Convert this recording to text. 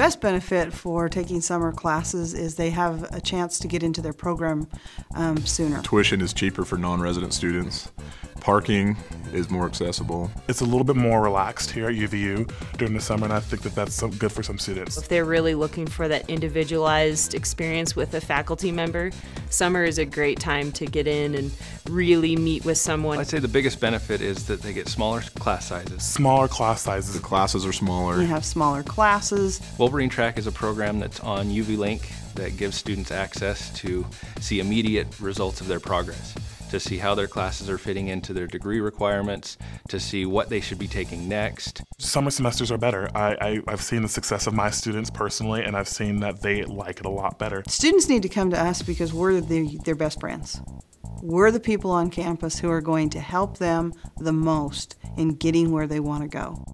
best benefit for taking summer classes is they have a chance to get into their program um, sooner. Tuition is cheaper for non-resident students. Parking is more accessible. It's a little bit more relaxed here at UVU during the summer, and I think that that's so good for some students. If they're really looking for that individualized experience with a faculty member, summer is a great time to get in and really meet with someone. I'd say the biggest benefit is that they get smaller class sizes. Smaller class sizes. The classes are smaller. We have smaller classes. Wolverine Track is a program that's on UV Link that gives students access to see immediate results of their progress to see how their classes are fitting into their degree requirements, to see what they should be taking next. Summer semesters are better. I, I, have seen the success of my students personally, and I've seen that they like it a lot better. Students need to come to us because we're the, their best friends. We're the people on campus who are going to help them the most in getting where they want to go.